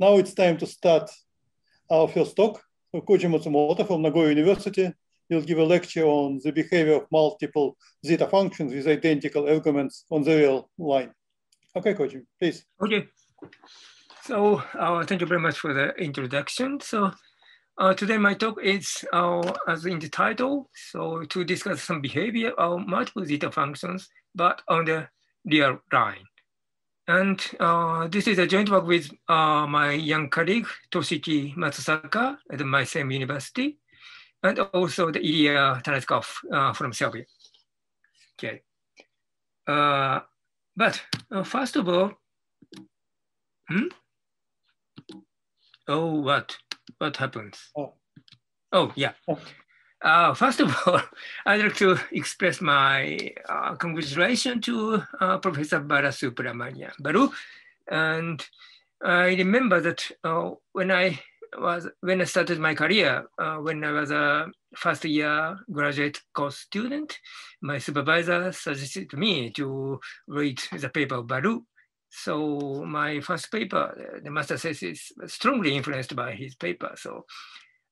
Now it's time to start our first talk. So Kohji Matsumoto from Nagoya University will give a lecture on the behavior of multiple zeta functions with identical arguments on the real line. Okay, Kohji, please. Okay. So uh, thank you very much for the introduction. So uh, today my talk is uh, as in the title, so to discuss some behavior of multiple zeta functions, but on the real line. And uh, this is a joint work with uh, my young colleague, Toshiki Matsusaka at my same university, and also the Ilija Tanackov uh, from Serbia. Okay. Uh, but uh, first of all, hmm? Oh, what? What happens? Oh, oh yeah. Oh. Uh, first of all, I'd like to express my uh, congratulations to uh, Professor Balasubramanian Baru. And I remember that uh, when I was when I started my career, uh, when I was a first year graduate course student, my supervisor suggested me to read the paper of Balu. So my first paper, the master thesis, is strongly influenced by his paper. So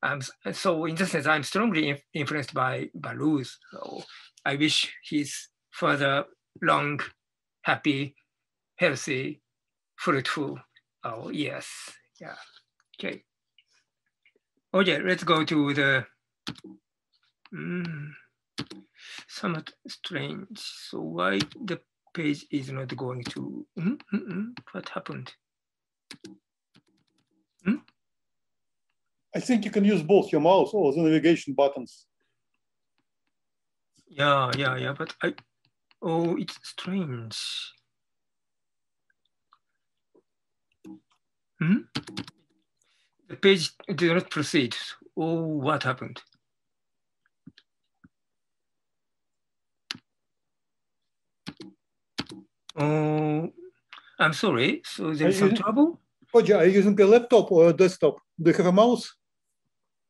um, so in this sense, I'm strongly influenced by Balu's. So I wish he's further long, happy, healthy, fruitful oh, years. Yeah. Okay. Okay, let's go to the mm, somewhat strange. So why the page is not going to, mm, mm, mm what happened? I think you can use both your mouse or the navigation buttons. Yeah, yeah, yeah, but I, oh, it's strange. Hmm? The page did not proceed. Oh, what happened? Oh, I'm sorry. So there's some using, trouble? Roger, are you using a laptop or a desktop? Do you have a mouse?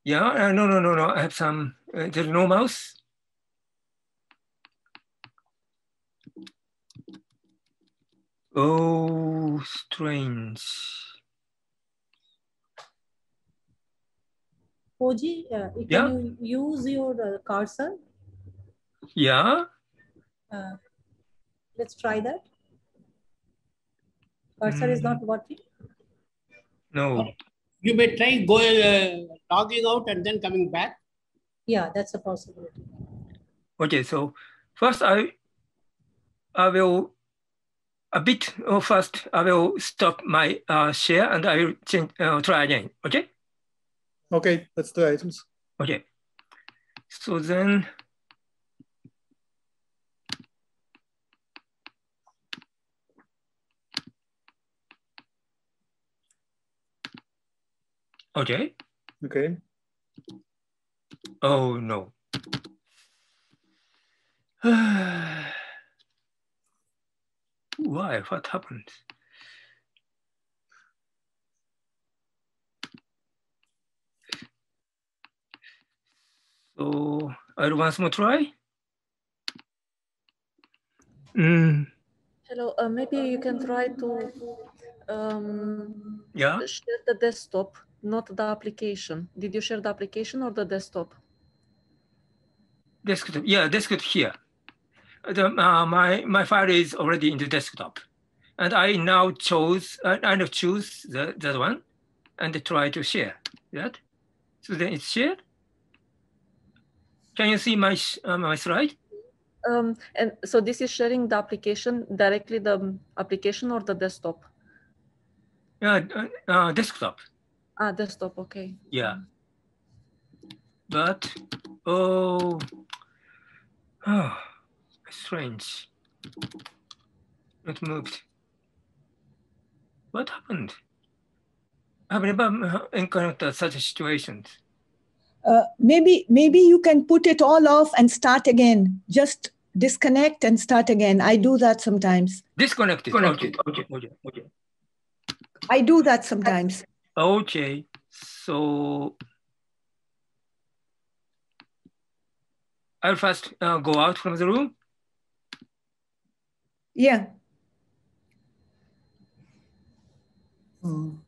Yeah, uh, no, no, no, no. I have some, uh, there's no mouse. Oh, strange. Kohji, uh, can yeah? you use your uh, cursor? Yeah. Uh, let's try that. Cursor mm. is not working? No you may try going uh, logging out and then coming back. Yeah, that's a possibility. Okay, so first I I will a bit uh, first I will stop my uh, share and I will change, uh, try again. Okay. Okay, let's do items. Okay. So then Okay. Okay. Oh no. Why? What happened? So I'll once more try. Mm. Hello, uh, maybe you can try to um, yeah. share the desktop not the application. Did you share the application or the desktop? Desktop, yeah, desktop here. The, uh, my, my file is already in the desktop. And I now chose, uh, I now choose the, that one and try to share that. So then it's shared. Can you see my, uh, my slide? Um, and so this is sharing the application directly the application or the desktop? Yeah, uh, uh, desktop. Ah, desktop, okay. Yeah. But, oh, oh, strange. It moved. What happened? I've never encountered such situations. Uh, maybe maybe you can put it all off and start again. Just disconnect and start again. I do that sometimes. Disconnect. Okay. Okay. Okay. Okay. I do that sometimes. Okay, so I'll first uh, go out from the room. Yeah. Hmm.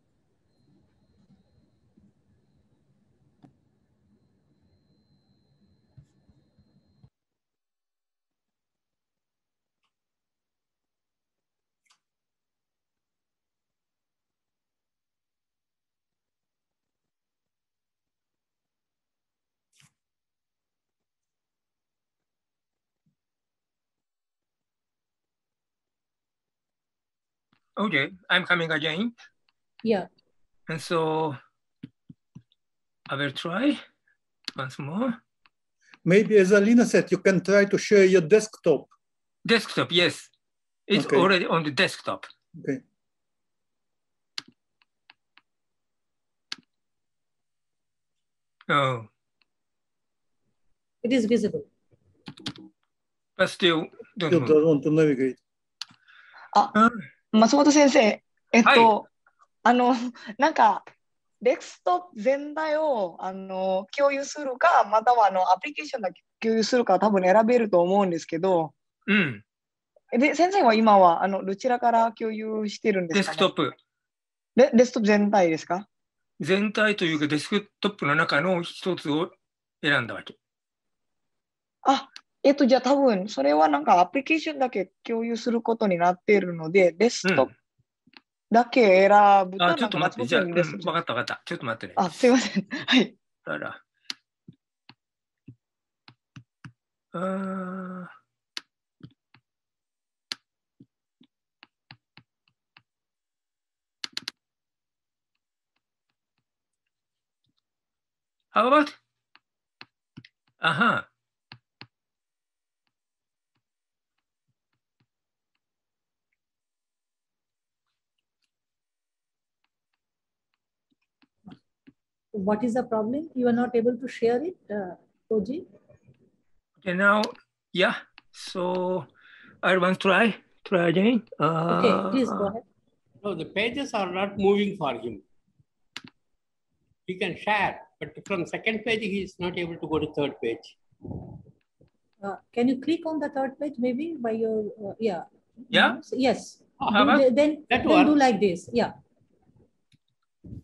Okay, I'm coming again. Yeah. And so I will try once more. Maybe as Alina said, you can try to share your desktop. Desktop, yes. It's Okay. already on the desktop. Okay. Oh, It is visible. but still don't You move. don't want to navigate. Uh, uh, 松本先生、えっと、はい。あの、なんか、デスクトップ全体をあの共有するか、またはあのアプリケーションだけ共有するか、多分選べると思うんですけど、うん、で先生は今はあのどちらから共有してるんですか、ね、デスクトップ。デデスクトップ全体ですか？全体というかデスクトップの中の一つを選んだわけ。あ、えっと、じゃあ多分、それはなんかアプリケーションだけ共有することになっているので、デスクトだけ選ぶと、あ、ちょっと待って、じゃあ、うん、分かった分かった。ちょっと待ってね。あ、すいません。はい。あら。あー How about? あは。What is the problem? You are not able to share it, uh, Kohji? Okay, now, yeah. So I want to try, try again. Uh, Okay, please go ahead. No, the pages are not moving for him. He can share, but from second page, he is not able to go to third page. Uh, can you click on the third page maybe by your, uh, yeah. Yeah? mouse? Yes. How Do- then, That then do like this. Yeah.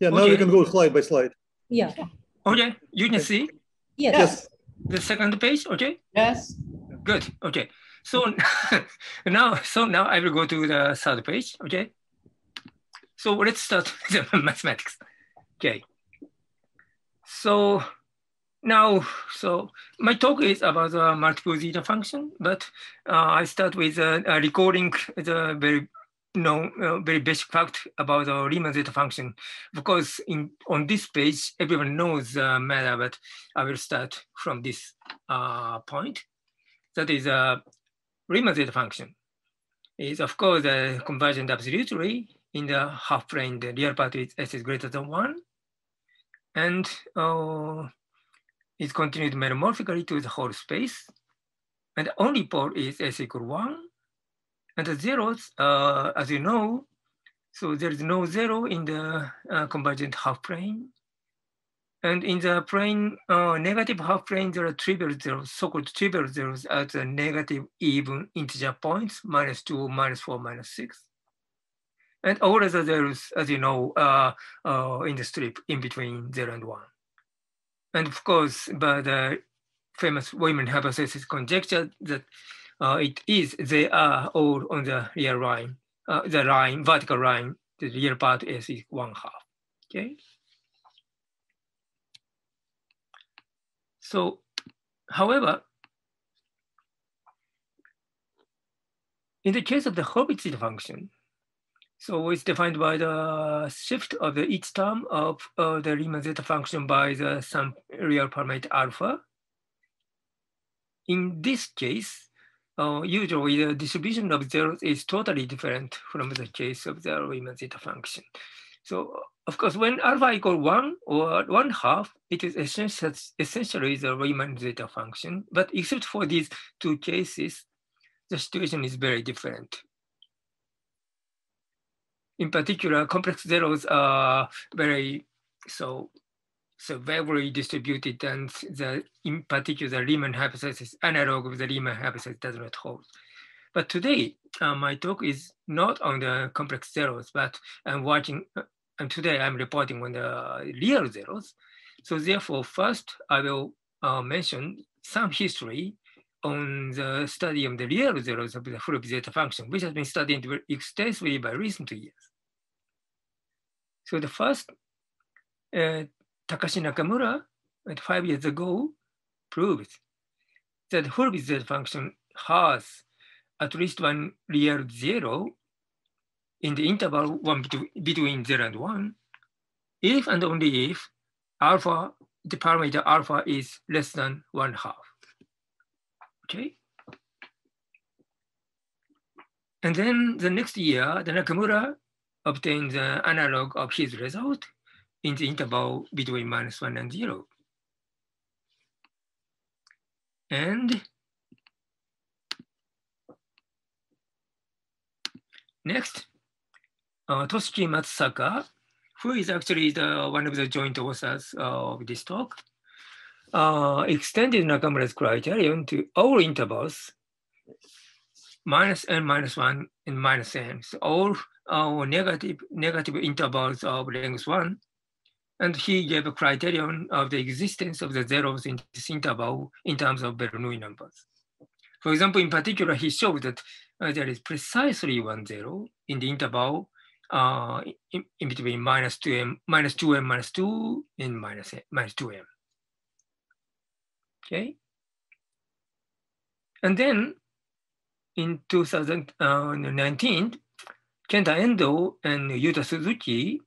Yeah, now we Okay. can go slide by slide. Yeah. Okay, you can see Yes. Yes. the second page. Okay, Yes. good. Okay, so now, so now I will go to the third page. Okay, so let's start with the mathematics. Okay, so now, so my talk is about the multiple zeta function, but uh, I start with uh, recording the very no uh, very basic fact about the Riemann zeta function. Of course, in on this page, everyone knows the matter, but I will start from this uh, point. That is a Riemann zeta function. Is of course uh, convergent absolutely in the half plane. The real part is s is greater than one, and uh, continued meromorphically to the whole space. And the only pole is s equal one. And the zeros, uh, as you know, so there is no zero in the uh, convergent half plane. And in the plane, uh, negative half plane, there are trivial zeros, so-called trivial zeros at the negative even integer points, minus two, minus four, minus six. And all other zeros, as you know, uh, uh, in the strip in between zero and one. And of course, by the famous Riemann hypothesis conjecture that uh, it is, they are all on the real line, uh, the line, vertical line, the real part is one half, okay? So, however, in the case of the Hurwitz function, so it's defined by the shift of the each term of uh, the Riemann zeta function by the some real parameter alpha. In this case, uh, usually the distribution of zeros is totally different from the case of the Riemann zeta function. So of course, when alpha equal one or one half, it is essentially, essentially the Riemann zeta function. But except for these two cases, the situation is very different. In particular, complex zeros are very so so very distributed and the in particular the Riemann hypothesis analog of the Riemann hypothesis does not hold. But today uh, my talk is not on the complex zeros, but I'm watching uh, and today I'm reporting on the real zeros. So therefore, first I will uh, mention some history on the study of the real zeros of the Hurwitz zeta function, which has been studied extensively by recent years. So the first, uh, Takashi Nakamura, five years ago, proved that Hurwitz zeta function has at least one real zero in the interval one between zero and one, if and only if alpha, the parameter alpha is less than one half. Okay. And then the next year, the Nakamura obtained the analog of his result in the interval between minus one and zero. And next, uh, Toshiki Matsusaka, who is actually the one of the joint authors of this talk, uh, extended Nakamura's criterion to all intervals minus n minus one and minus n. So all uh, negative negative intervals of length one. And he gave a criterion of the existence of the zeros in this interval in terms of Bernoulli numbers. For example, in particular, he showed that uh, there is precisely one zero in the interval uh, in, in, between minus 2m, minus 2m minus 2 and minus, minus 2m. Okay. And then in 2019, Kenta Endo and Yuta Suzuki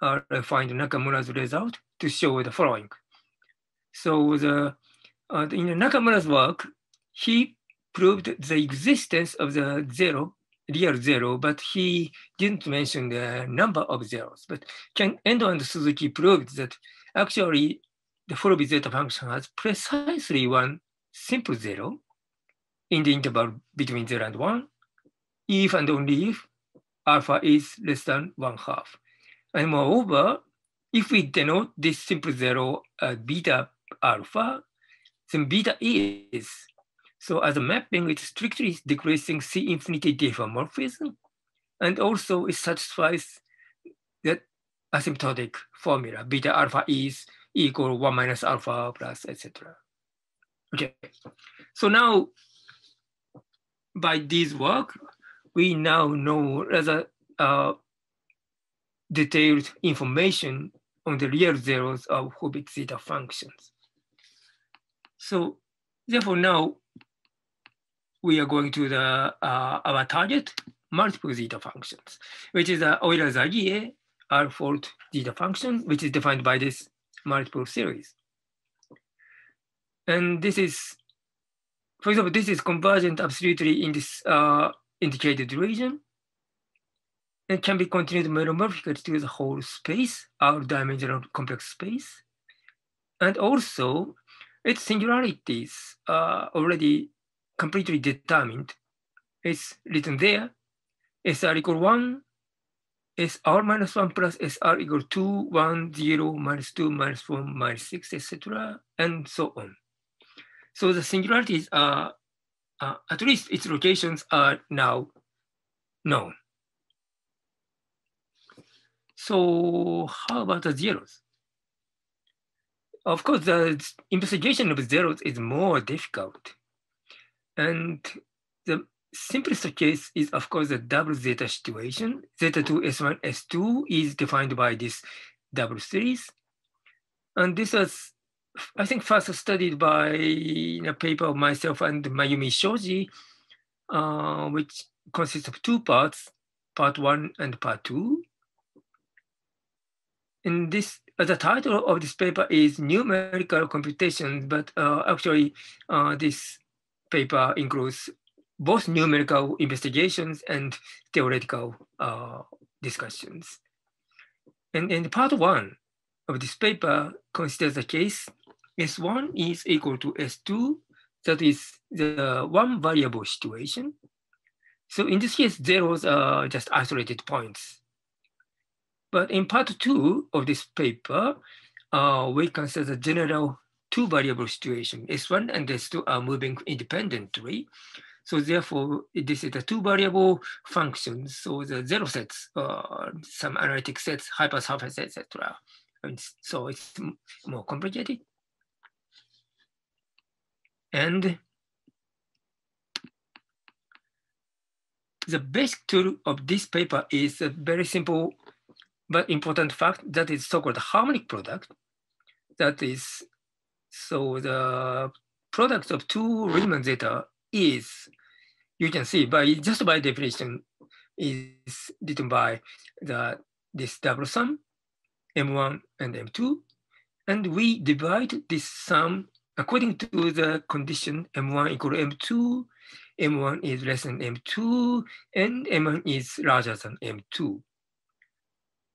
uh, refined Nakamura's result to show the following. So the, uh, in Nakamura's work, he proved the existence of the zero, real zero, but he didn't mention the number of zeros. But Ken Endo and Suzuki proved that actually the Hurwitz zeta function has precisely one simple zero in the interval between zero and one, if and only if alpha is less than one half. And moreover, if we denote this simple zero as beta alpha, then beta is so as a mapping, it's strictly decreasing C infinity diffeomorphism. And also it satisfies that asymptotic formula, beta alpha is equal to one minus alpha plus etc. Okay, so now by this work, we now know rather uh, detailed information on the real zeros of Hurwitz zeta functions. So therefore now we are going to the uh, our target multiple zeta functions, which is the Euler-Zagier R-fold zeta function, which is defined by this multiple series. And this is, for example, this is convergent absolutely in this uh, indicated region. It can be continued meromorphically to the whole space, our dimensional complex space. And also, its singularities are already completely determined. It's written there. SR equal one, SR minus one plus SR equal two, one, zero, minus two, minus four, minus six, etc., and so on. So the singularities are, uh, at least its locations are now known. So how about the zeros? Of course, the investigation of zeros is more difficult and the simplest case is, of course, the double zeta situation. Zeta2 S1 S2 is defined by this double series. And this was, I think, first studied by a paper of myself and Mayumi Shoji, uh, which consists of two parts, part one and part two. And this, uh, the title of this paper is Numerical Computation, but uh, actually uh, this paper includes both numerical investigations and theoretical uh, discussions. And in part one of this paper considers the case S1 is equal to S2, that is the one variable situation. So in this case, zeros are just isolated points. But in part two of this paper, uh, we consider the general two variable situation. S1 and S2 are moving independently. So therefore, this is the two variable functions. So the zero sets, uh, some analytic sets, hypersurface, etc. And so it's more complicated. And the basic tool of this paper is a very simple but important fact that is so-called harmonic product. That is so the product of two Riemann zeta is, you can see by just by definition, is written by the this double sum, M1 and M2. And we divide this sum according to the condition M1 equal M2, M1 is less than M2, and M1 is larger than M2.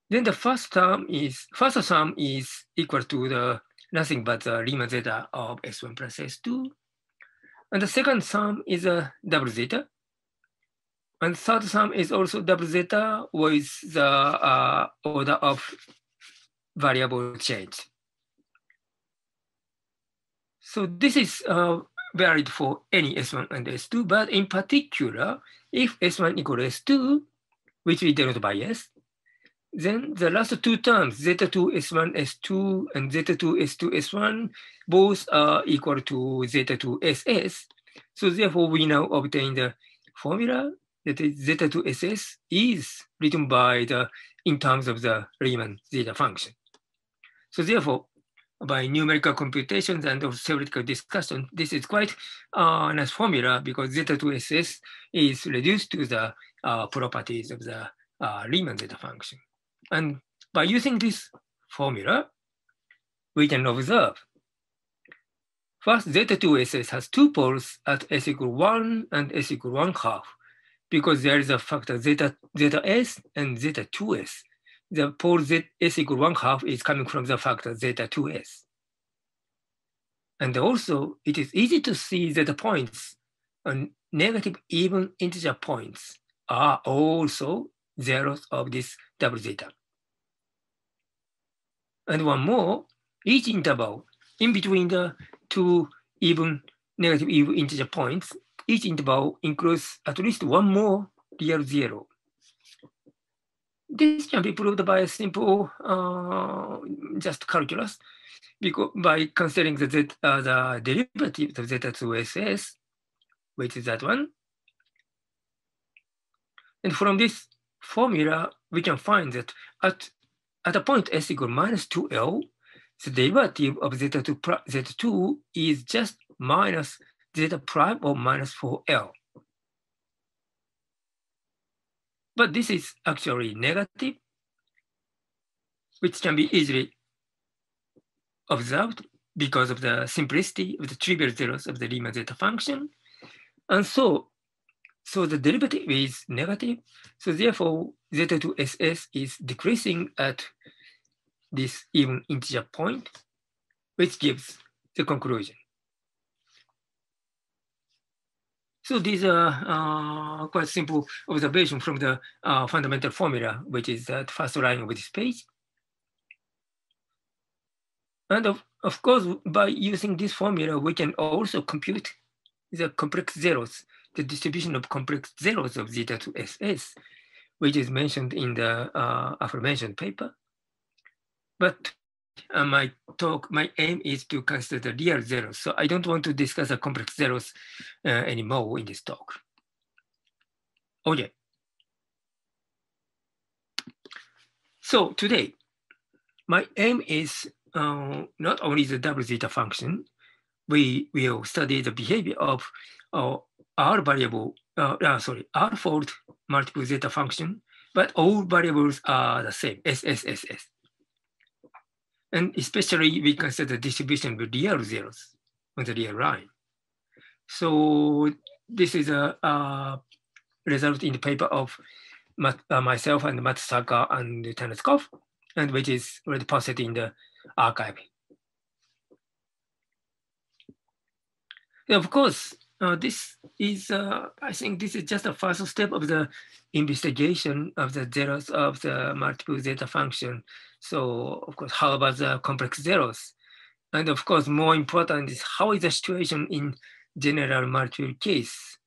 Then the first term is, first sum is equal to the nothing but the Riemann zeta of S1 plus S2. And the second sum is a double zeta. And third sum is also double zeta with the uh, order of variable change. So this is uh, valid for any S1 and S2, but in particular, if S1 equals S2, which we denote by S, then the last two terms, zeta2 S1 S2 and zeta2 S2 S1, both are equal to zeta2 SS. So therefore, we now obtain the formula that is zeta2 SS is written by the in terms of the Riemann zeta function. So therefore, by numerical computations and of theoretical discussion, this is quite uh, nice formula because zeta2 SS is reduced to the uh, properties of the uh, Riemann zeta function. And by using this formula, we can observe. First, zeta 2 SS has two poles at s equal 1 and s equal 1 half, because there is a factor zeta, zeta s and zeta 2s. The pole z, s equal 1 half is coming from the factor zeta 2s. And also, it is easy to see that the points, and negative even integer points, are also zeros of this double zeta. And one more, each interval in between the two even negative even integer points, each interval includes at least one more real zero. This can be proved by a simple uh, just calculus because by considering the, uh, the derivative of zeta 2 ss, which is that one. And from this formula, we can find that at, at a point s equal minus 2l, the derivative of zeta 2, zeta 2 is just minus zeta prime or minus 4l. But this is actually negative, which can be easily observed because of the simplicity of the trivial zeros of the Riemann zeta function. And so so the derivative is negative. So therefore, zeta 2 SS is decreasing at this even integer point, which gives the conclusion. So these are uh, quite simple observation from the uh, fundamental formula, which is the first line of this page. And of, of course, by using this formula, we can also compute the complex zeros the distribution of complex zeros of zeta to SS, which is mentioned in the uh, aforementioned paper. But uh, my talk, my aim is to consider the real zeros. So I don't want to discuss the complex zeros uh, anymore in this talk. Oh yeah. So today, my aim is uh, not only the double zeta function, we will study the behavior of uh, R variable, uh, uh, sorry, R fold multiple zeta function, but all variables are the same, SSSS. And especially we consider the distribution with real zeros on the real line. So this is a, a result in the paper of uh, myself and Matsusaka and Tanackov, and which is already posted in the arXiv. And of course, uh, this is, uh, I think this is just the first step of the investigation of the zeros of the multiple zeta function. So of course, how about the complex zeros? And of course, more important is how is the situation in general multiple case?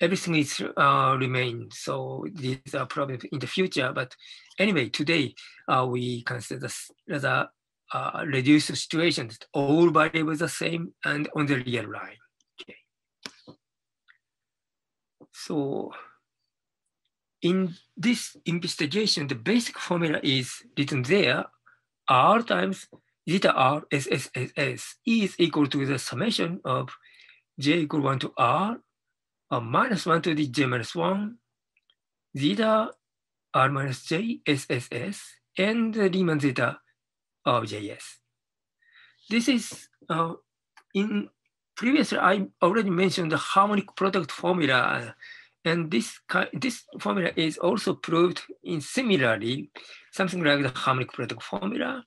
Everything is uh, remain. So these are problems in the future. But anyway, today uh, we consider the uh, reduced situations. All variables the same and on the real line. So in this investigation, the basic formula is written there, R times zeta R S S S S is equal to the summation of j equal 1 to R, or minus 1 to the j minus 1, zeta r minus j SSS and the Riemann zeta of JS. This is uh, in previously I already mentioned the harmonic product formula and this this formula is also proved in similarly something like the harmonic product formula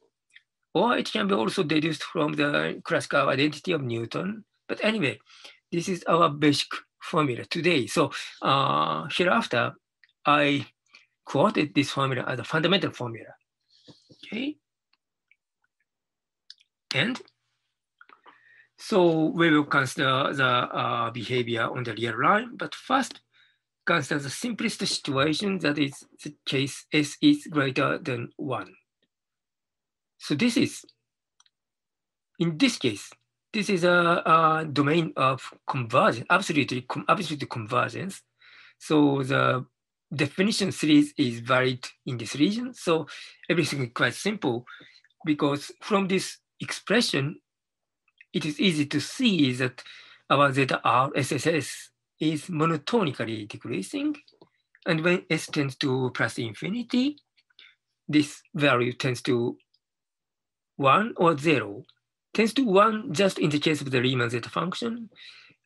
or it can be also deduced from the classical identity of Newton. But anyway, this is our basic formula today. So uh, hereafter, I quoted this formula as a fundamental formula. Okay. And so we will consider the uh, behavior on the real line, but first consider the simplest situation that is the case S is greater than one. So this is, in this case, this is a, a domain of convergence, absolutely, absolute convergence. So the definition series is valid in this region. So everything is quite simple because from this expression, it is easy to see that our zeta r SSS is monotonically decreasing. And when s tends to plus infinity, this value tends to one or zero tends to one just in the case of the Riemann zeta function.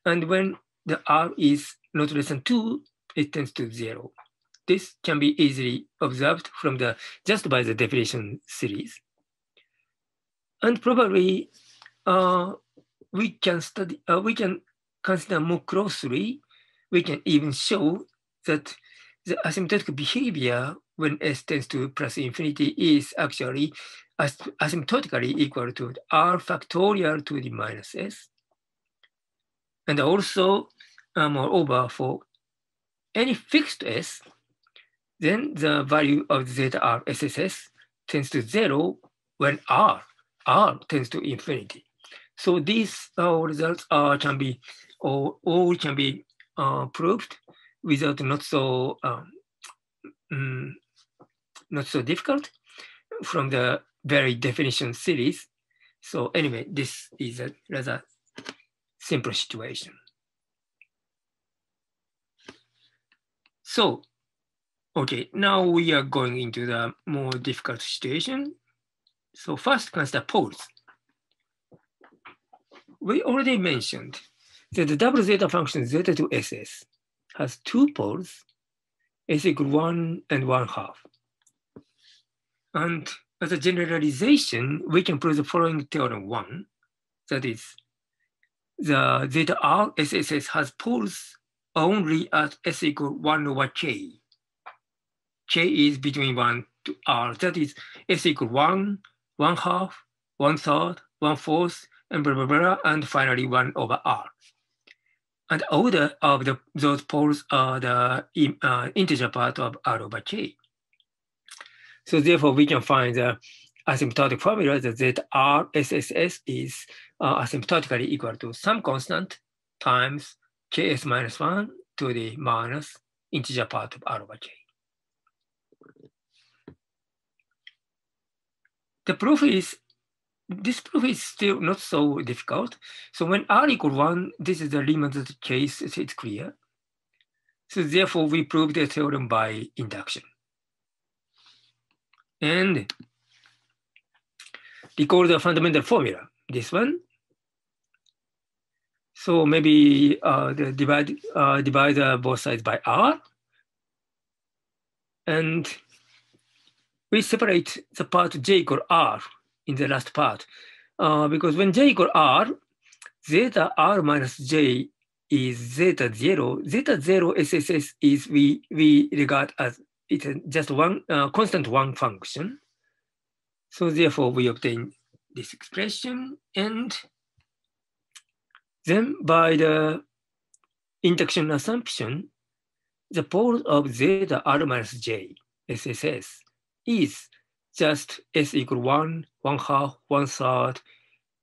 And when the R is not less than two, it tends to zero. This can be easily observed from the just by the definition series. And probably uh, we can study, uh, we can consider more closely, we can even show that the asymptotic behavior when s tends to plus infinity is actually asymptotically equal to r factorial to the minus s. And also, uh, moreover, for any fixed s, then the value of zeta r SSS tends to zero when r, r tends to infinity. So these uh, results uh, can be, or all can be uh, proved without not so, um, mm, not so difficult from the very definition series. So anyway, this is a rather simple situation. So, okay, now we are going into the more difficult situation. So first consider poles. We already mentioned that the double zeta function zeta to ss has two poles, s equal one and one half. And as a generalization, we can prove the following theorem one, that is, the zeta r SSS has poles only at s equal one over k. k is between one to r, that is s equal one, one half, one third, one fourth, and blah, blah, blah, and finally one over r. And order of the, those poles are the uh, integer part of r over k. So therefore, we can find the asymptotic formula that S is uh, asymptotically equal to some constant times ks minus 1 to the minus integer part of r over k. The proof is, this proof is still not so difficult. So when r equal 1, this is the limited case, so it's clear. So therefore, we prove the theorem by induction and recall the fundamental formula, this one. So maybe uh, the divide, uh, divide uh, both sides by r. And we separate the part j equal r in the last part. Uh, because when j equal r, zeta r minus j is zeta zero. Zeta zero SSS is we, we regard as it's just one uh, constant one function. So therefore we obtain this expression and then by the induction assumption, the pole of zeta r minus j SSS is just s equal one, one half, one third,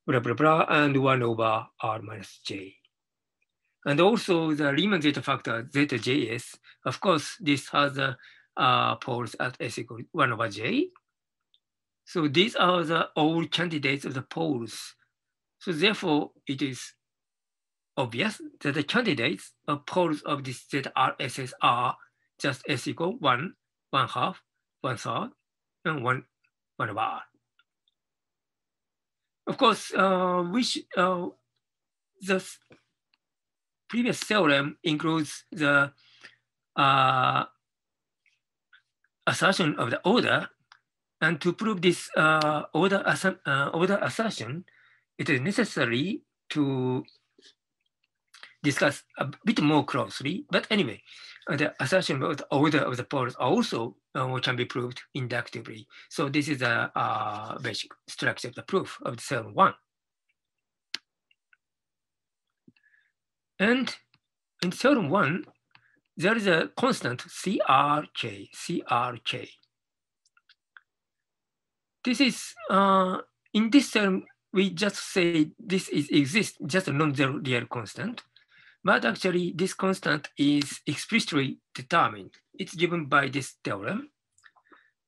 blah, blah, blah, and one over r minus j. And also the Riemann zeta factor zeta js, of course, this has a uh, poles at s equal 1 over j. So these are the all candidates of the poles. So therefore, it is obvious that the candidates of poles of this ZRSS are just S equal one, one half, one third, and one, one bar. Of course, uh, which uh, the previous theorem includes the uh, assertion of the order. And to prove this uh, order, uh, order assertion, it is necessary to discuss a bit more closely. But anyway, uh, the assertion of the order of the poles also uh, can be proved inductively. So this is a uh, basic structure of the proof of the theorem one. And in theorem one, there is a constant CRK, CRK. This is, uh, in this term, we just say this is exists, just a non-zero real constant. But actually, this constant is explicitly determined. It's given by this theorem.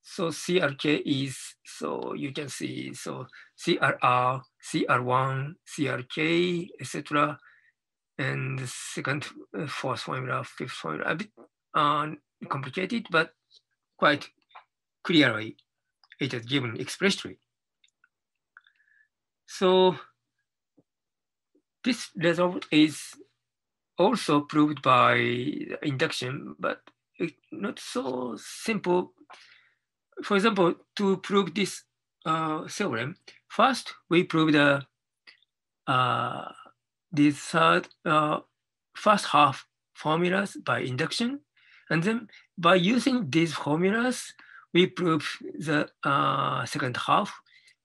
So CRK is, so you can see, so CRR, CR1, CRK, etc. And the second, uh, fourth formula, fifth formula, a bit uh, complicated, but quite clearly it is given explicitly. So this result is also proved by induction, but not so simple. For example, to prove this uh, theorem, first we prove the uh, the third uh, first half formulas by induction, and then by using these formulas, we prove the uh, second half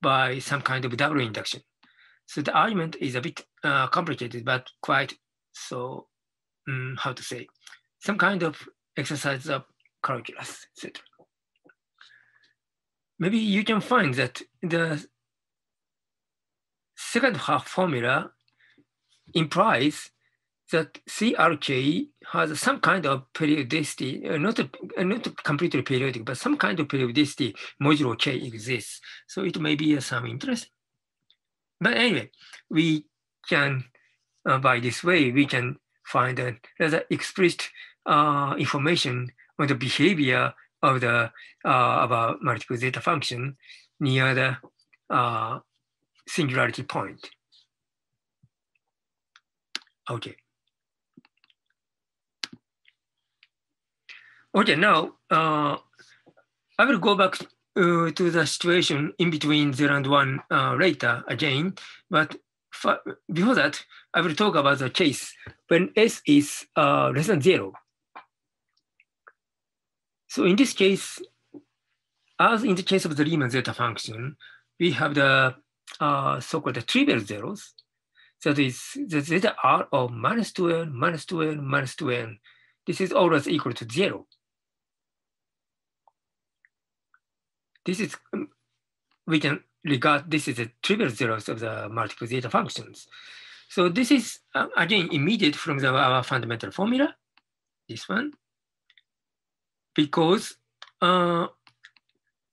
by some kind of double induction. So the argument is a bit uh, complicated, but quite so um, how to say, some kind of exercise of calculus, etc. Maybe you can find that the second half formula implies that CRK has some kind of periodicity, uh, not, uh, not completely periodic, but some kind of periodicity modulo K exists. So it may be uh, some interest. But anyway, we can uh, by this way, we can find a rather explicit uh, information on the behavior of the uh, about multiple zeta function near the uh, singularity point. Okay. Okay, now uh, I will go back uh, to the situation in between zero and one uh, later again, but before that, I will talk about the case when s is uh, less than zero. So in this case, as in the case of the Riemann zeta function, we have the uh, so-called trivial zeros. That is the zeta r of minus 2n, minus 2n, minus 2n. This is always equal to zero. This is, um, we can regard this is the trivial zeros of the multiple zeta functions. So this is, uh, again, immediate from the, our fundamental formula, this one, because uh,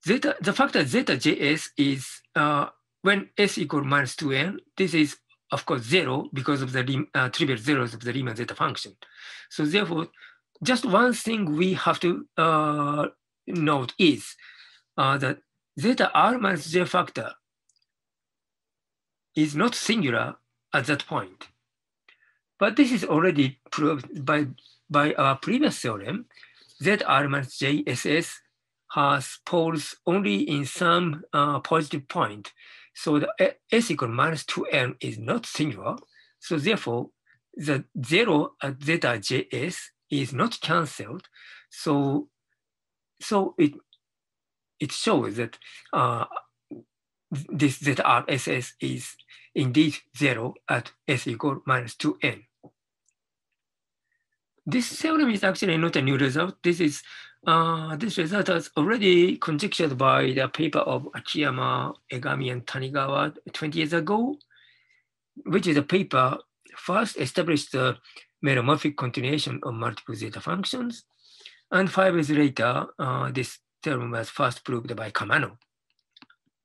zeta, the factor zeta js is uh, when s equal minus 2n, this is of course zero because of the uh, trivial zeros of the Riemann zeta function. So therefore, just one thing we have to uh, note is uh, that zeta r minus j factor is not singular at that point. But this is already proved by, by our previous theorem, Z R minus J S S has poles only in some uh, positive point. So the S equal minus 2n is not singular. So therefore, the zero at zeta Js is not cancelled. So, so it it shows that uh, this ZRSS is indeed zero at S equal minus 2n. This theorem is actually not a new result. This is uh, this result was already conjectured by the paper of Akiyama, Egami, and Tanigawa 20 years ago, which is a paper first established the meromorphic continuation of multiple zeta functions. And five years later, uh, this theorem was first proved by Kamano.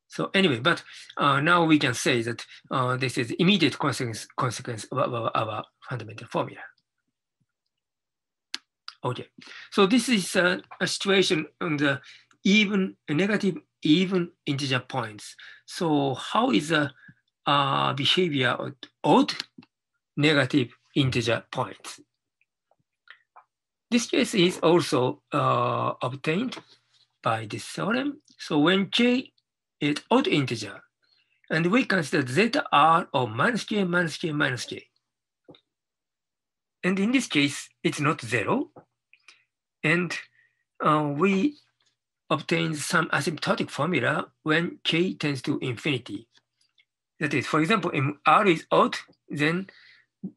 So anyway, but uh, now we can say that uh, this is immediate consequence, consequence of our, our fundamental formula. Okay, so this is a, a situation on the even negative even integer points. So how is the uh, behavior of odd negative integer points? This case is also uh, obtained by this theorem. So when k is odd integer, and we consider zeta r of minus k minus k minus k. And in this case, it's not zero. And uh, we obtain some asymptotic formula when k tends to infinity. That is, for example, if r is odd, then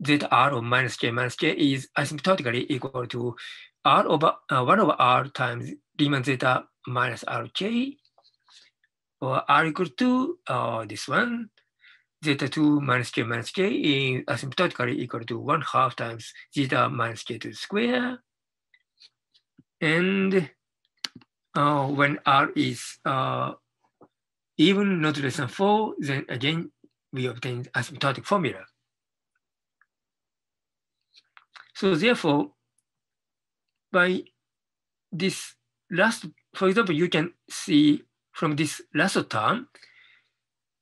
zeta r of minus k minus k is asymptotically equal to r over uh, 1 over r times Riemann zeta minus rk, or r equal to uh, this one, zeta 2 minus k minus k is asymptotically equal to 1 half times zeta minus k to the square. And uh, when r is uh, even not less than 4, then again, we obtain asymptotic formula. So therefore, by this last, for example, you can see from this last term,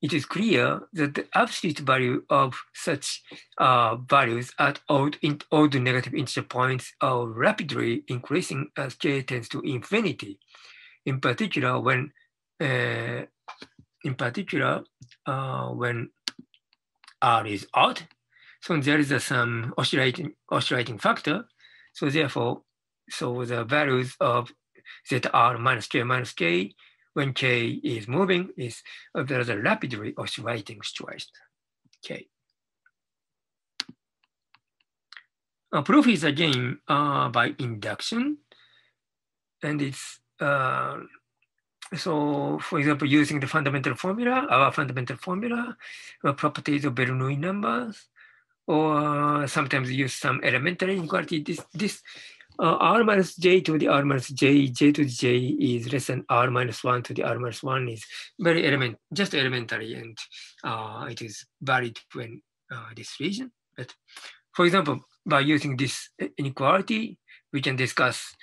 it is clear that the absolute value of such uh, values at odd, in, odd negative integer points are rapidly increasing as k tends to infinity. In particular, when uh, in particular uh, when r is odd, so there is a, some oscillating oscillating factor. So therefore, so the values of zeta r minus k minus k when k is moving is a rapidly oscillating situation. Okay. Uh, proof is again uh, by induction, and it's uh, so. For example, using the fundamental formula, our fundamental formula, uh, properties of Bernoulli numbers, or sometimes use some elementary inequality. This this uh, r minus j to the r minus j, j to the j is less than r minus 1 to the r minus 1 is very element, just elementary, and uh, it is valid when uh, this region. But for example, by using this inequality, we can discuss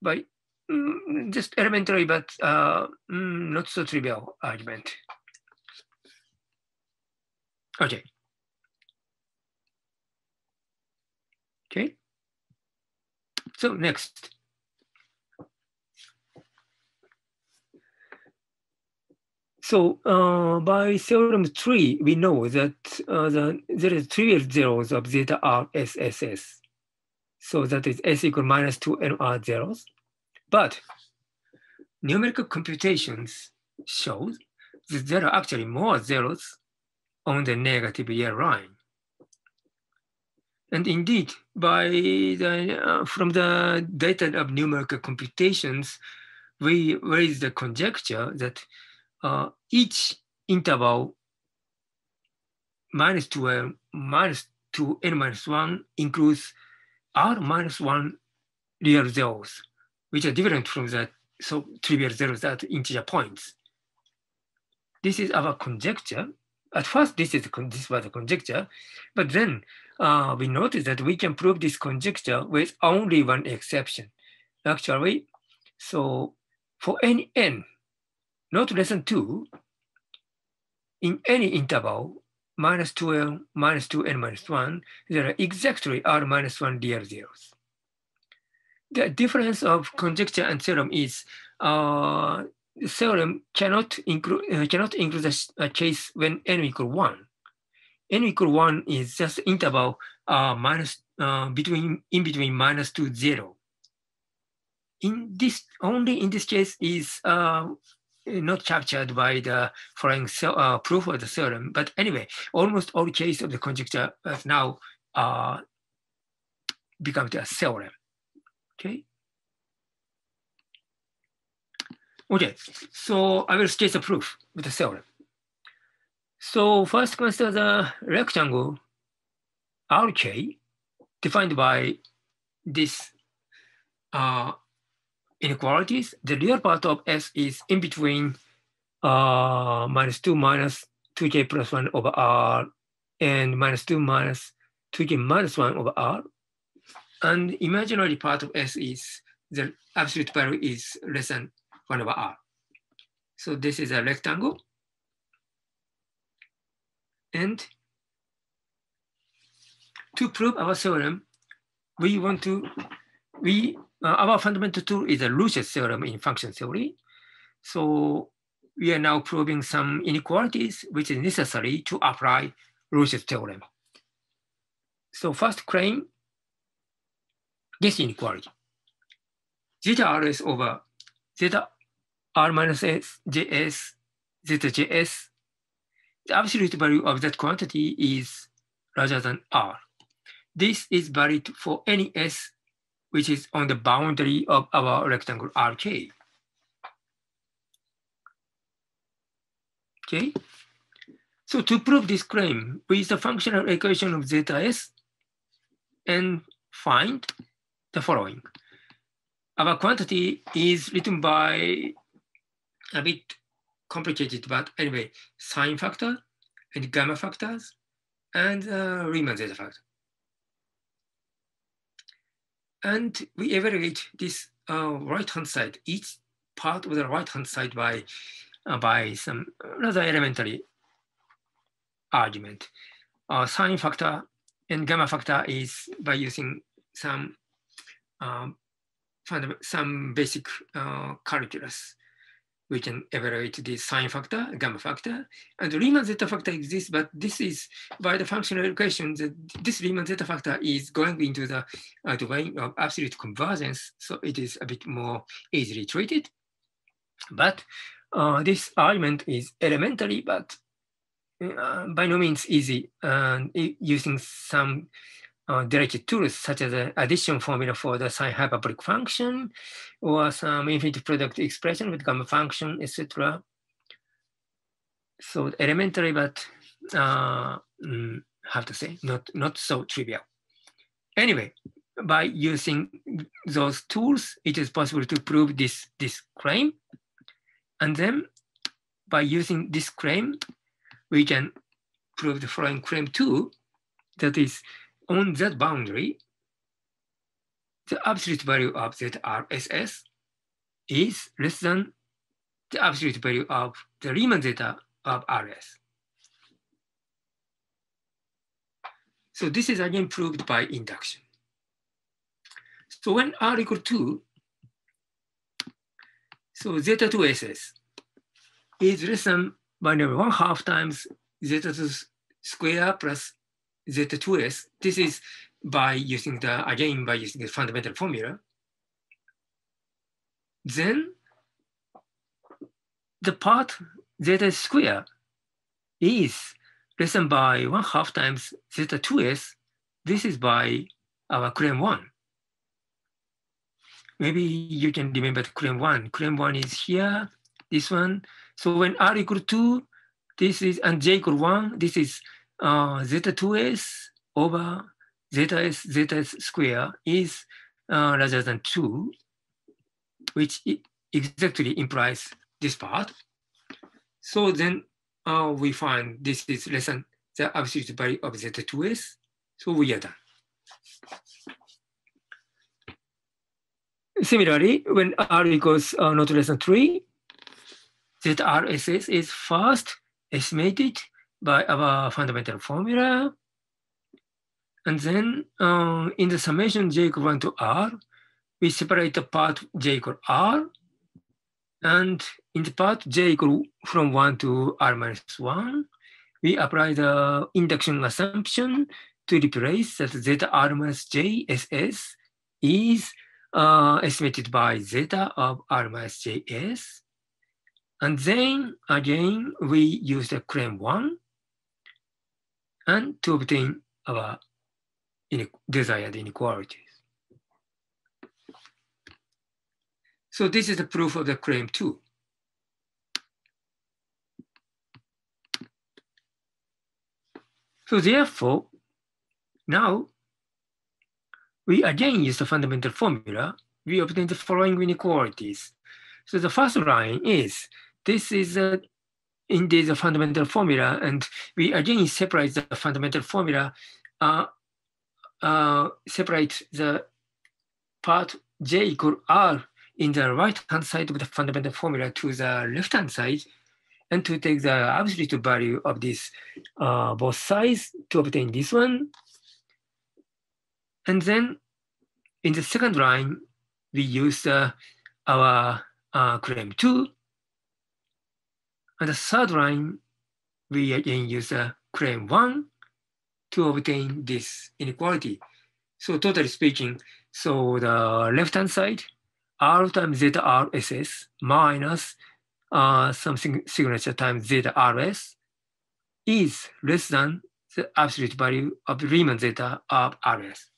by mm, just elementary, but uh, mm, not so trivial argument. Okay. Okay. So next. So uh, by theorem three, we know that uh, the, there is trivial zeros of zeta r s s s. So that is s equal minus two n r zeros. But numerical computations show that there are actually more zeros on the negative year line. And indeed, by the, uh, from the data of numerical computations, we raise the conjecture that uh, each interval minus 2n minus 2 n minus 1 includes r minus 1 real zeros, which are different from the so trivial zeros at integer points. This is our conjecture. At first, this is this was a conjecture, but then uh, we notice that we can prove this conjecture with only one exception. Actually, so for any n not less than 2, in any interval, minus 2n, minus 2n minus 1, there are exactly r minus 1 real zeros. The difference of conjecture and theorem is uh, theorem cannot include, uh, cannot include a, a case when n equal 1 n equal one is just interval uh, minus, uh, between in between minus to zero. In this only in this case is uh, not captured by the following uh, proof of the theorem. But anyway, almost all cases of the conjecture has now uh, become the theorem. Okay. Okay, so I will state the proof with the theorem. So first consider the rectangle RK defined by this uh, inequalities. The real part of S is in between uh, minus 2 minus 2k plus 1 over R and minus 2 minus 2k minus 1 over R. and imaginary part of S is the absolute value is less than 1 over R. So this is a rectangle. And to prove our theorem, we want to, we, uh, our fundamental tool is a Rouché's theorem in function theory. So we are now proving some inequalities which is necessary to apply Rouché's theorem. So first claim this inequality. Zeta RS over zeta R minus S JS zeta JS. The absolute value of that quantity is larger than R. This is valid for any S which is on the boundary of our rectangle RK. Okay, so to prove this claim, we use the functional equation of zeta S and find the following. Our quantity is written by a bit complicated, but anyway, sine factor and gamma factors and uh, Riemann zeta factor. And we evaluate this uh, right-hand side, each part of the right-hand side by uh, by some rather elementary argument. Uh, sine factor and gamma factor is by using some um, some basic uh, calculus. We can evaluate the sine factor, gamma factor, and the Riemann zeta factor exists, but this is by the functional equation, that this Riemann zeta factor is going into the uh, domain of absolute convergence, so it is a bit more easily treated. But uh, this argument is elementary, but uh, by no means easy. Uh, using some uh, tools such as the addition formula for the sine hyperbolic function or some infinite product expression with gamma function, etc. So elementary, but uh, mm, have to say not not so trivial. Anyway, by using those tools, it is possible to prove this this claim. And then by using this claim, we can prove the following claim too, that is on that boundary, the absolute value of that RSS is less than the absolute value of the Riemann zeta of RS. So this is again proved by induction. So when R equal to so zeta 2 SS is less than binary one half times zeta 2 square plus zeta 2s. This is by using the, again, by using the fundamental formula. Then the part zeta square is less than by one half times zeta 2s. This is by our claim one. Maybe you can remember the claim one. Claim one is here, this one. So when r equal to, this is, and j equal one, this is uh, zeta 2s over zeta s, zeta s square is uh, larger than 2, which exactly implies this part. So then uh, we find this is less than the absolute value of zeta 2s. So we are done. Similarly, when r equals uh, not less than 3, ZRSS is first estimated by our fundamental formula. And then um, in the summation j equal 1 to r, we separate the part j equal r. And in the part j equal from 1 to r minus 1, we apply the induction assumption to replace that zeta r minus j ss is uh, estimated by zeta of r minus js. And then again, we use the claim one and to obtain our desired inequalities. So this is the proof of the claim two. So therefore, now we again use the fundamental formula. We obtain the following inequalities. So the first line is this is a, indeed a fundamental formula, and we again separate the fundamental formula uh, uh, separate the part j equal r in the right hand side of the fundamental formula to the left hand side and to take the absolute value of this uh, both sides to obtain this one. And then in the second line, we use our uh, claim 2. And the third line, we again use uh, claim 1 to obtain this inequality. So totally speaking, so the left-hand side, R times zeta R SS minus uh, something signature times zeta RS is less than the absolute value of Riemann zeta of RS.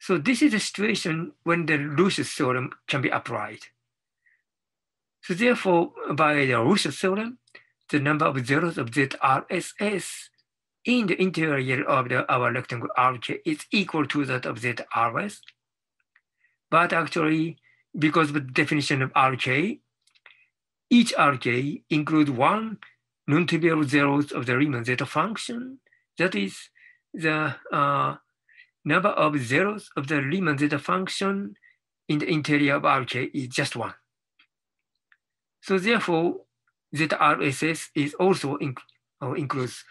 So this is a situation when the Rouché's theorem can be applied. So therefore, by the Rouché's theorem, the number of zeros of ZRSS in the interior of the, our rectangle RK is equal to that of ZRS. But actually, because of the definition of RK, each RK includes one non-trivial zeros of the Riemann zeta function. That is the uh, number of zeros of the Riemann zeta function in the interior of RK is just one. So therefore, ZRSS is also uh, includes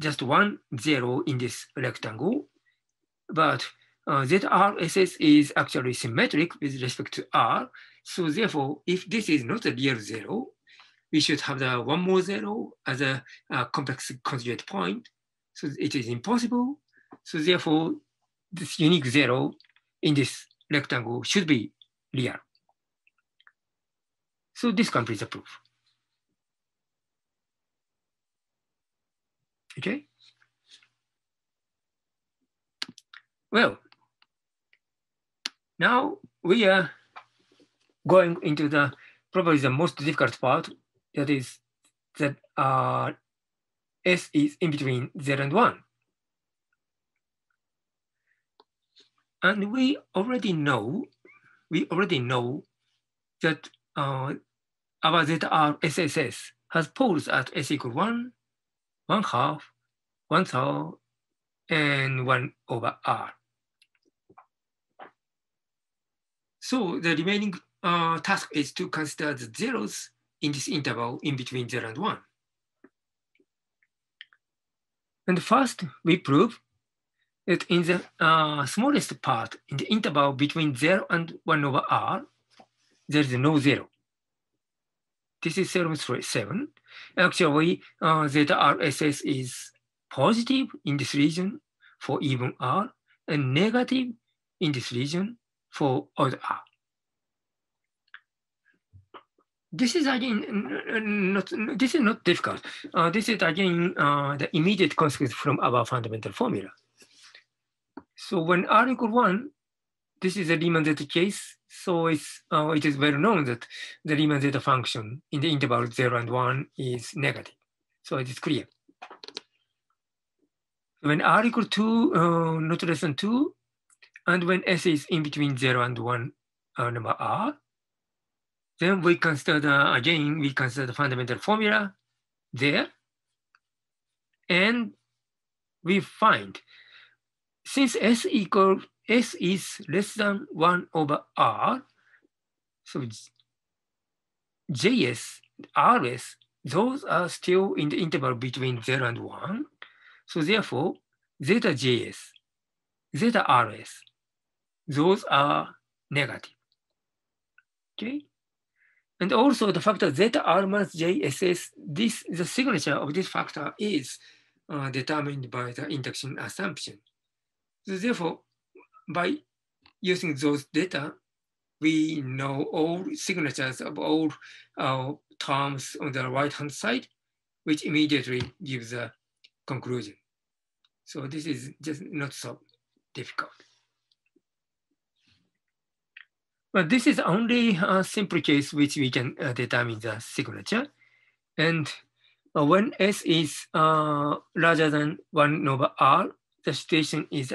just one zero in this rectangle, but uh, ZRSS is actually symmetric with respect to R. So therefore, if this is not a real zero, we should have the one more zero as a, a complex conjugate point. So it is impossible. So therefore, this unique zero in this rectangle should be real. So this completes the proof. Okay. Well, now we are going into the probably the most difficult part. That is that uh, S is in between zero and one. And we already know, we already know that uh, our zeta SSS has poles at S equal one, one half, one third, and one over R. So the remaining uh, task is to consider the zeros in this interval in between zero and one. And first, we prove that in the uh, smallest part, in the interval between zero and one over r, there is no zero. This is theorem seven. Actually, uh, zeta RSS is positive in this region for even r and negative in this region for odd R. This is again not this is not difficult. Uh, this is again uh, the immediate consequence from our fundamental formula. So when R equal one, this is a Riemann zeta case. So it's uh, it is well known that the Riemann zeta function in the interval zero and one is negative. So it is clear. When R equal to uh, not less than two, and when S is in between zero and one uh, number R, then we consider, again, we consider the fundamental formula there. And we find, since S equal, S is less than one over R, so JS, RS, those are still in the interval between zero and one. So therefore, zeta JS, zeta RS, those are negative. Okay. And also the factor zeta r minus JSS, this the signature of this factor is uh, determined by the induction assumption. So therefore, by using those data, we know all signatures of all uh, terms on the right-hand side, which immediately gives a conclusion. So this is just not so difficult. But this is only a simple case which we can uh, determine the signature. And uh, when S is uh, larger than 1 over R, the situation is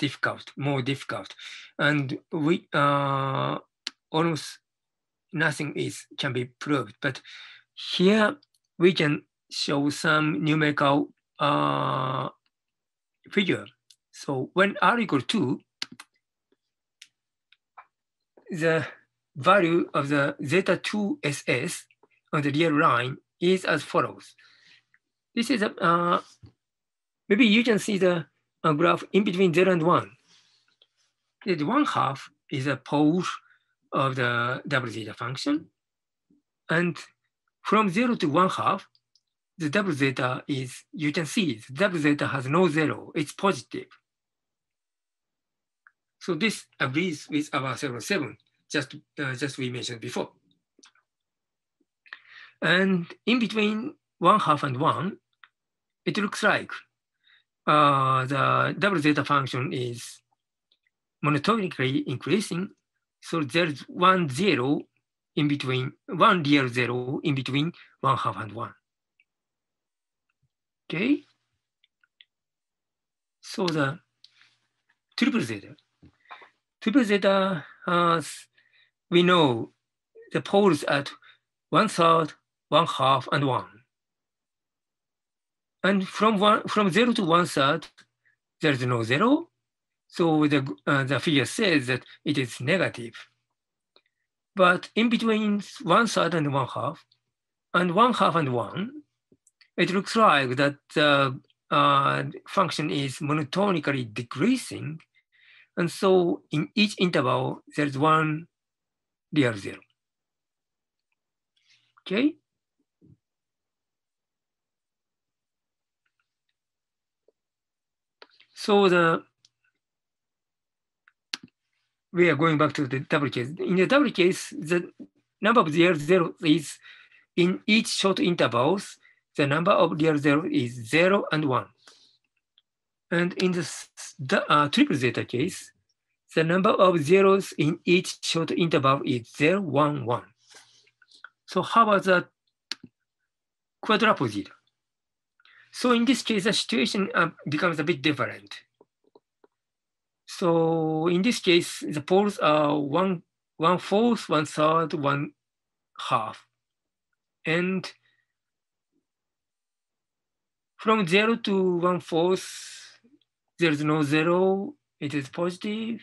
difficult, more difficult. And we uh, almost nothing is can be proved. But here we can show some numerical uh, figure. So when r equal 2, the value of the zeta 2 SS on the real line is as follows. This is a, uh, maybe you can see the uh, graph in between 0 and 1. The one half is a pole of the double zeta function. And from 0 to 1 half, the double zeta is, you can see, the double zeta has no zero, it's positive. So this agrees with our 7, just, uh, just we mentioned before. And in between one half and one, it looks like uh, the double zeta function is monotonically increasing. So there's one zero in between, one real zero in between one half and one. Okay. So the triple zeta, triple zeta has, we know the poles at one third, one half, and one. And from one, from zero to one third, there's no zero. So the, uh, the figure says that it is negative. But in between one third and one half, and one half and one, it looks like that the uh, function is monotonically decreasing. And so in each interval, there's one real zero. Okay? So the we are going back to the double case. In the double case, the number of zero zero is in each short intervals the number of real zero is zero and one. And in the, the uh, triple zeta case, the number of zeros in each short interval is zero, one, one. So how about the quadruple zeta? So in this case, the situation uh, becomes a bit different. So in this case, the poles are one, one fourth, one third, one half. And from zero to one fourth, there's no zero, it is positive.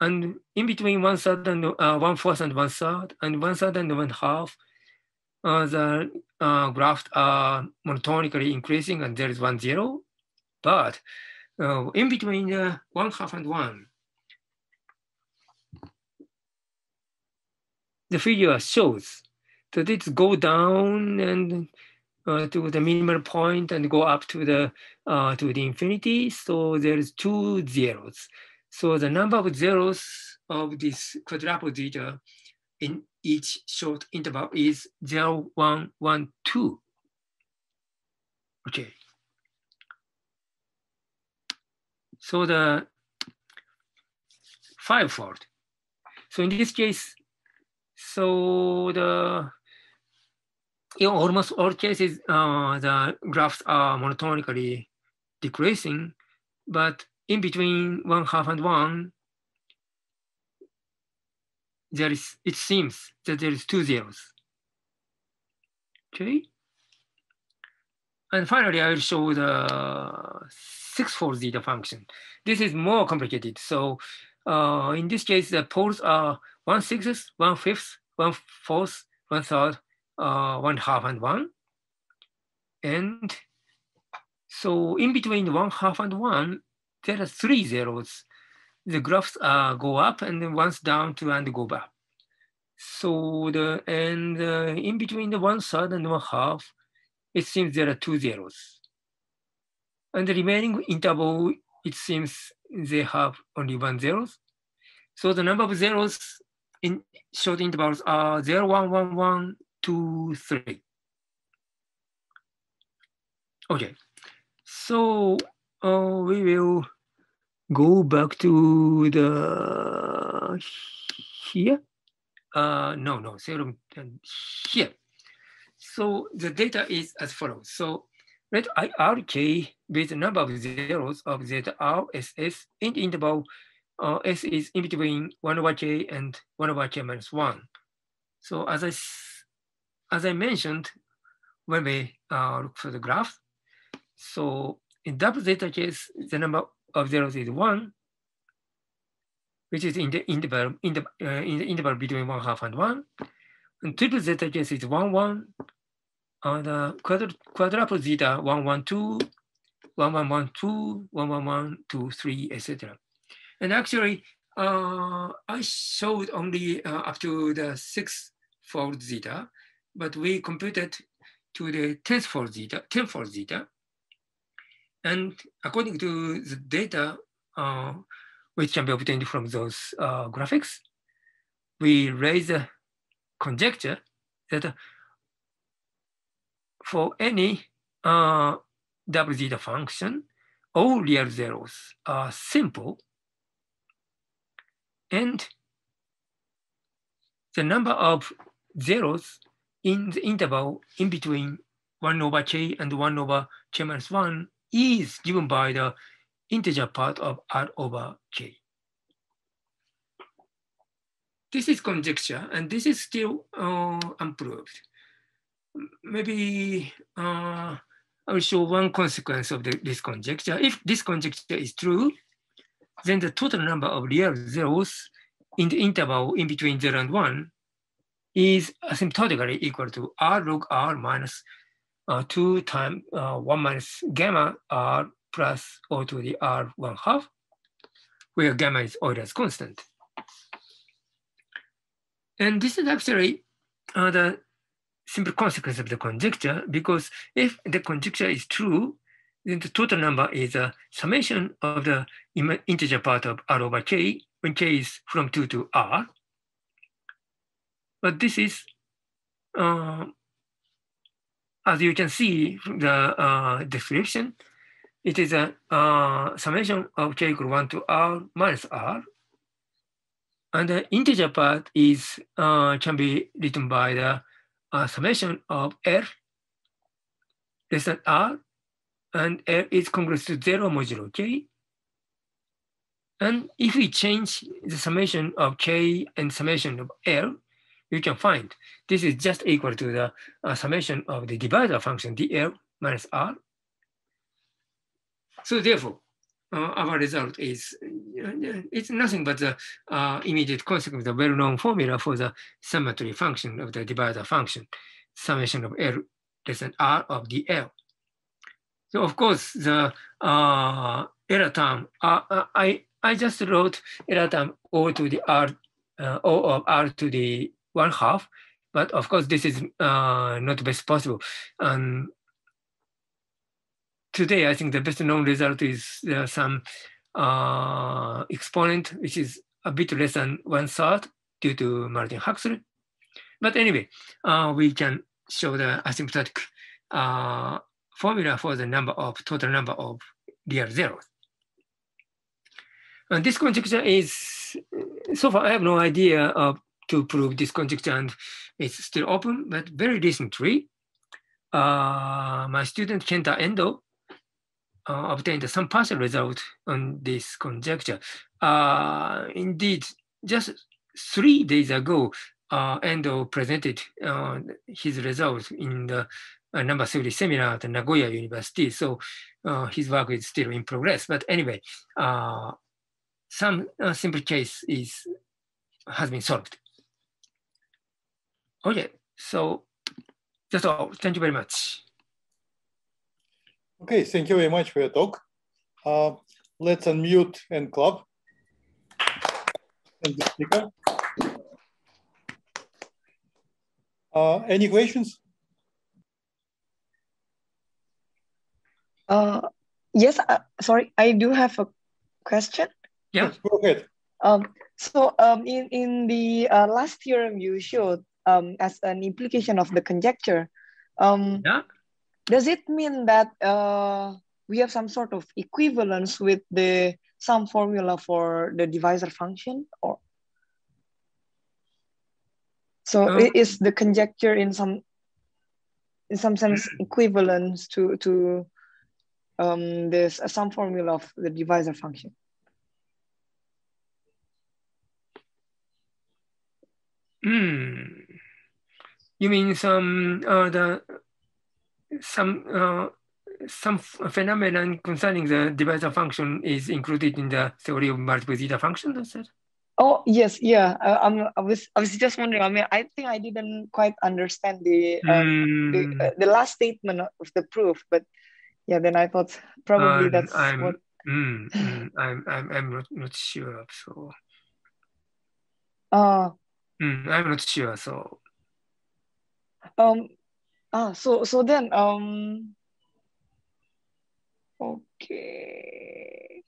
And in between one third and uh, one fourth and one third, and one third and one half, the uh, graphs are monotonically increasing and there is one zero. But uh, in between uh, one half and one, the figure shows that it go down and uh, to the minimal point and go up to the uh, to the infinity. So there's two zeros. So the number of zeros of this quadruple zeta in each short interval is 0, 1, 1, 2. Okay. So the fivefold. So in this case, so the in almost all cases, uh, the graphs are monotonically decreasing, but in between one half and one, there is, it seems that there is two zeros. Okay. And finally, I will show the six-fold zeta function. This is more complicated. So uh, in this case, the poles are one sixth, one fifth, one fourth, one third, uh, one half and one. And so in between one half and one, there are three zeros. The graphs uh, go up and then once down to and go back. So the and uh, in between the one third and one half, it seems there are two zeros. And the remaining interval, it seems they have only one zeros. So the number of zeros in short intervals are 0, 1, 1, 1, two, three. Okay, so uh, we will go back to the here. Uh, no, no, zero here. So the data is as follows. So let IRK with the number of zeros of zeta RSS in the interval uh, S is in between 1 over k and 1 over k minus 1. So as I as I mentioned, when we uh, look for the graph, So in double zeta case, the number of zeros is one, which is in the interval in the uh, in the interval between one half and one. And triple zeta case is one one. And uh, quadru quadruple zeta one one two, one one one two, one one one two three, etc. And actually, uh, I showed only uh, up to the six fold zeta, but we computed to the tenth fold zeta, tenfold zeta. And according to the data uh, which can be obtained from those uh, graphics, we raise a conjecture that for any uh, double zeta function, all real zeros are simple and the number of zeros in the interval in between 1 over k and 1 over k minus 1 is given by the integer part of r over k. This is conjecture, and this is still uh, unproved. Maybe uh, I will show one consequence of the, this conjecture. If this conjecture is true, then the total number of real zeros in the interval in between 0 and 1 is asymptotically equal to r log r minus uh, 2 times uh, 1 minus gamma r plus o to the r 1 half, where gamma is Euler's constant. And this is actually uh, the simple consequence of the conjecture, because if the conjecture is true, then the total number is a summation of the integer part of r over k when k is from 2 to r. But this is, uh, as you can see from the uh, description, it is a uh, summation of k equal 1 to r minus r. And the integer part is uh, can be written by the uh, summation of r less than r and L is congruous to zero modulo k. And if we change the summation of k and summation of L, you can find this is just equal to the uh, summation of the divisor function dl minus r. So therefore, uh, our result is uh, it's nothing but the uh, immediate consequence of the well-known formula for the summatory function of the divisor function, summation of L less than r of dl. So of course, the uh, error term, uh, I, I just wrote error term O to the R, O of R to the one half, but of course this is uh, not best possible. And today, I think the best known result is uh, some uh, exponent, which is a bit less than one third due to Martin Huxley. But anyway, uh, we can show the asymptotic uh, formula for the number of total number of real zeros. And this conjecture is, so far I have no idea of to prove this conjecture and it's still open, but very recently, uh, my student Kenta Endo uh, obtained some partial result on this conjecture. Uh, indeed, just three days ago, uh, Endo presented uh, his results in the uh, number theory seminar at Nagoya University. So his work is still in progress. But anyway, some simple case is has been solved. Okay, so that's all. Thank you very much. Okay, thank you very much for your talk. Uh, let's unmute and clap. And the speaker. Uh, any questions? Uh, yes, uh, sorry, I do have a question. Yeah, go ahead. Um, so um, in, in the uh, last theorem you showed um, as an implication of the conjecture, um, yeah. does it mean that uh, we have some sort of equivalence with the some formula for the divisor function or so Um, is the conjecture in some in some sense equivalent to to um, there's a some formula of the divisor function. Hmm. You mean some uh, the some uh, some phenomenon concerning the divisor function is included in the theory of multiple zeta functions. That's it. Oh yes, yeah. Uh, I'm, I was I was just wondering. I mean, I think I didn't quite understand the um, mm. the, uh, the last statement of the proof, but yeah, then I thought probably um, that's I'm, what. Mm, mm, I'm I'm I'm not, not sure. So. Uh, I'm not sure. So. Um. Ah. So so then um. Okay.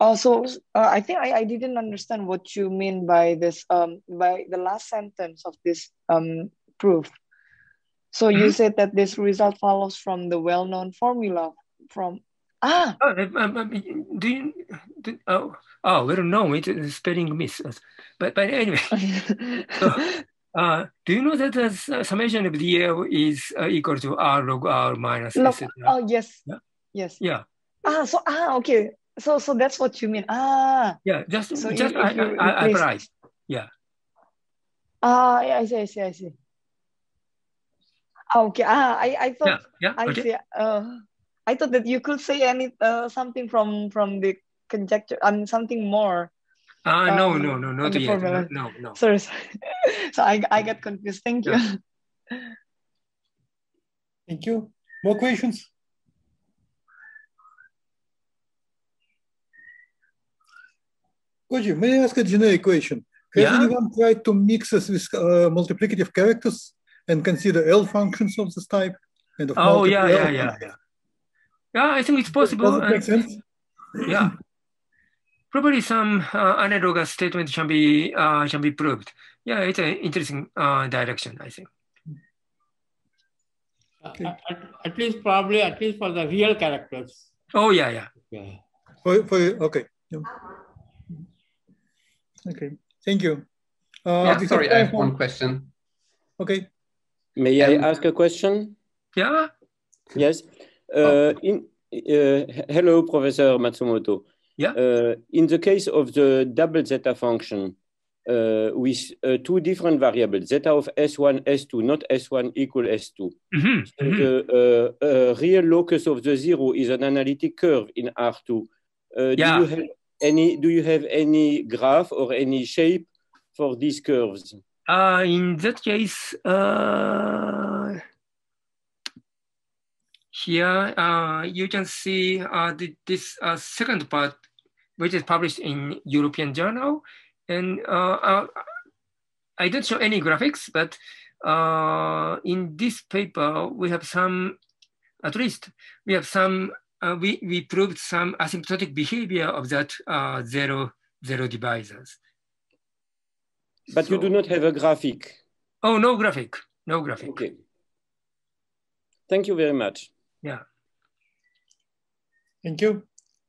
Uh, so uh, I think I, I didn't understand what you mean by this um by the last sentence of this um proof. So mm-hmm. you said that this result follows from the well-known formula from ah. Oh, do you do, oh oh well no it's a spelling miss, but but anyway. so, uh, do you know that the summation of the year is uh, equal to r log r minus log, Oh yes. Yeah. Yes. Yeah. Ah, so ah, okay. So so that's what you mean. Ah. Yeah, just so just if, if I, I, I Yeah. Ah, yeah, I see, I see, I see. Ah, okay. Ah, I, I thought yeah, yeah, I okay. see. Uh, I thought that you could say any uh, something from from the conjecture. I mean something more. Ah, uh, no, um, no, no, not yet. No, no, no. Sorry, sorry. so I I get confused. Thank you. Yeah. Thank you. More questions? Kohji, may I ask a generic question? Has yeah? anyone tried to mix us with uh, multiplicative characters and consider L functions of this type? And of oh, yeah, yeah, yeah, yeah. Yeah, I think it's possible. Does it make sense? Yeah. Probably some uh, analogous statement can be uh, can be proved. Yeah, it's an interesting uh, direction, I think. Okay. At, at, least probably at least for the real characters. Oh yeah, yeah. Yeah. For, for okay. Yeah. Okay, thank you. Uh, yeah, sorry, I have one question. Okay. May I um, ask a question? Yeah. Yes. Uh, oh. in, uh, hello, Professor Matsumoto. Yeah. Uh, in the case of the double zeta function uh, with uh, two different variables, zeta of S1, S2, not S1 equal S2. Mm -hmm. So mm -hmm. The real locus of the zero is an analytic curve in R2. yeah. Do you have any do you have any graph or any shape for these curves? Uh, in that case, uh, here uh, you can see uh, the, this uh, second part, which is published in European Journal. And uh, uh, I don't show any graphics, but uh, in this paper, we have some, at least, we have some uh, we, we proved some asymptotic behavior of that uh, zero, zero divisors. But so, you do not have a graphic. Oh, no graphic, no graphic. Okay. Thank you very much. Yeah. Thank you.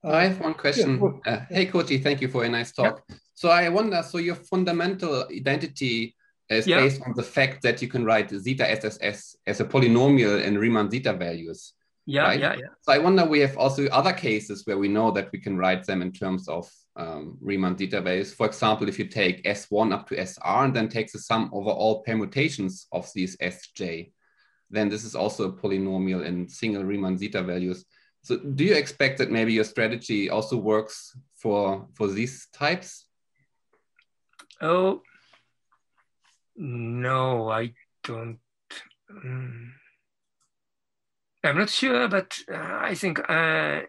Uh, I have one question. Yeah. Uh, hey, Kohji, thank you for a nice talk. Yeah. So I wonder, so your fundamental identity is yeah. based on the fact that you can write zeta SSS as a polynomial in Riemann zeta values. Yeah, right? yeah, yeah. So I wonder we have also other cases where we know that we can write them in terms of um, Riemann zeta values. For example, if you take S1 up to SR and then take the sum over all permutations of these Sj, then this is also a polynomial in single Riemann zeta values. So do you expect that maybe your strategy also works for, for these types? Oh, no, I don't. Mm. I'm not sure, but uh, I think uh,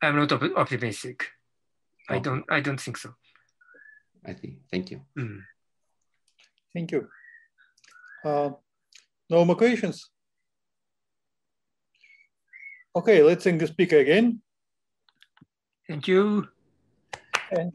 I'm not op optimistic. I don't. I don't think so. I see. Thank you. Mm. Thank you. Uh, no more questions. Okay, let's thank the speaker again. Thank you. And